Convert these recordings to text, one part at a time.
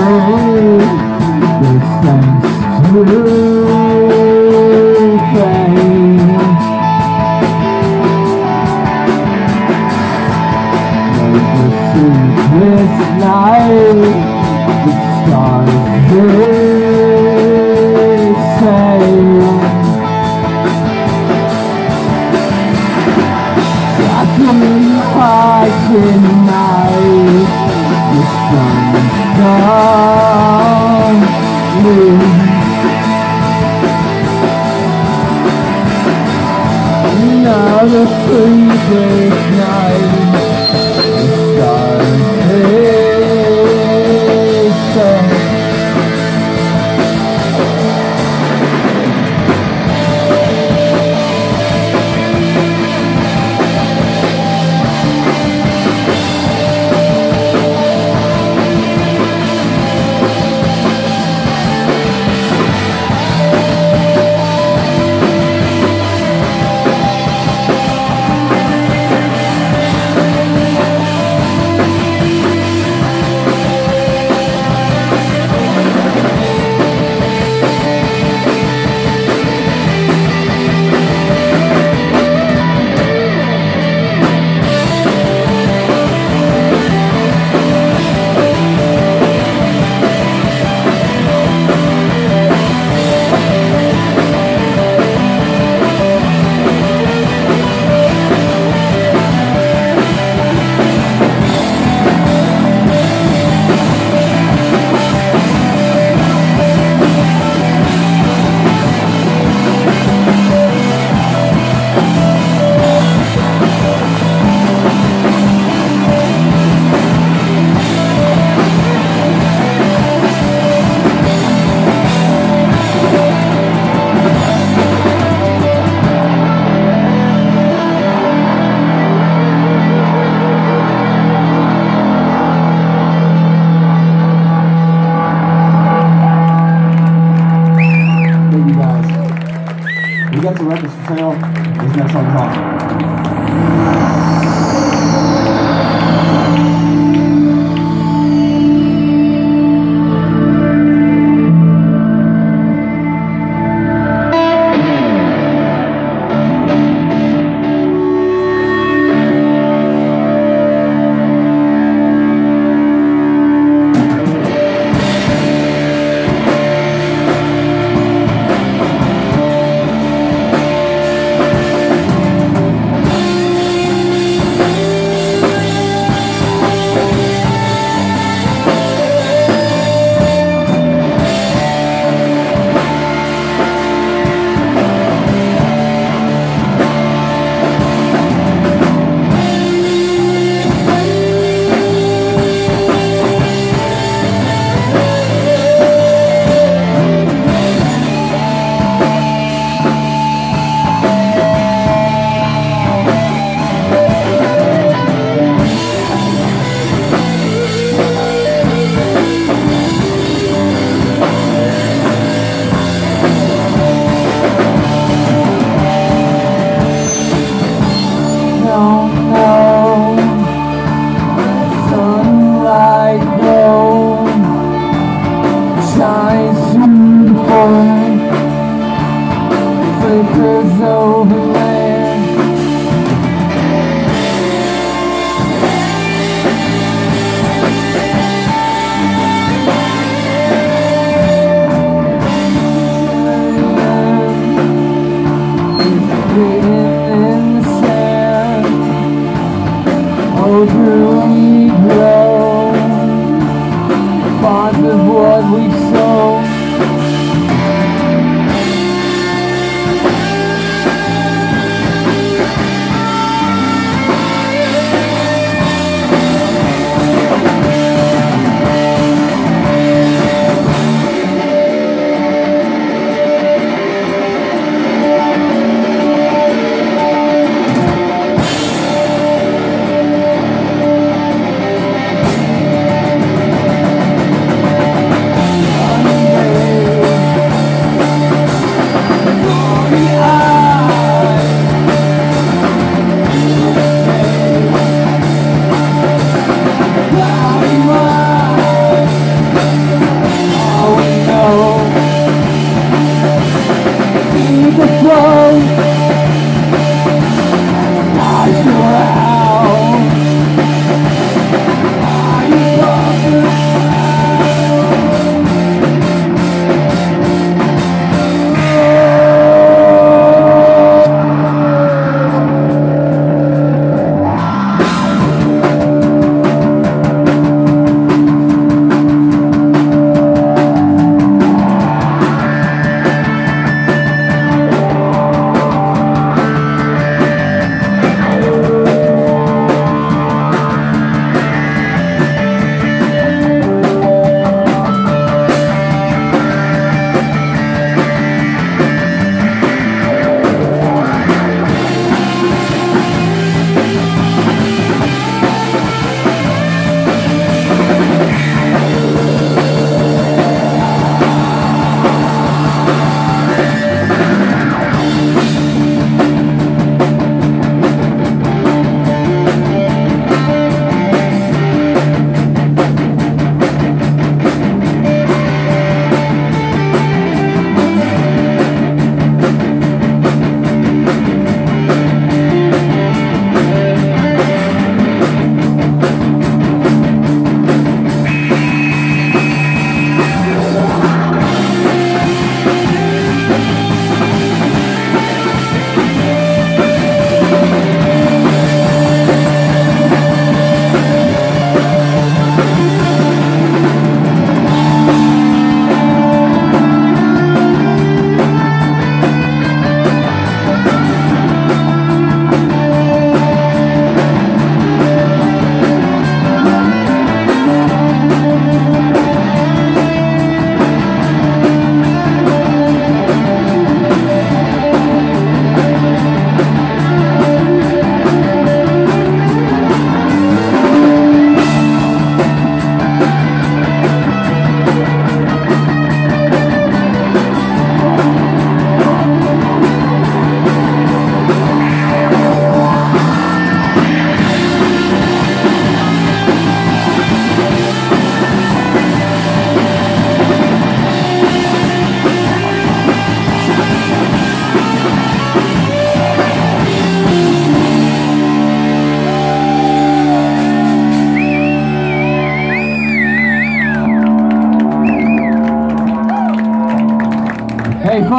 convey this thanks to Another sleepless night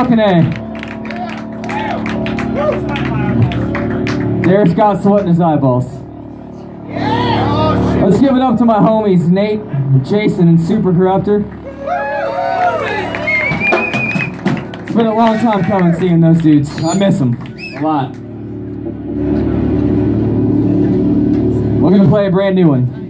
Hey, fucking A. Derek's got sweat in his eyeballs. Let's give it up to my homies, Nate, Jason, and Super Corruptor. It's been a long time coming seeing those dudes. I miss them a lot. We're gonna play a brand new one.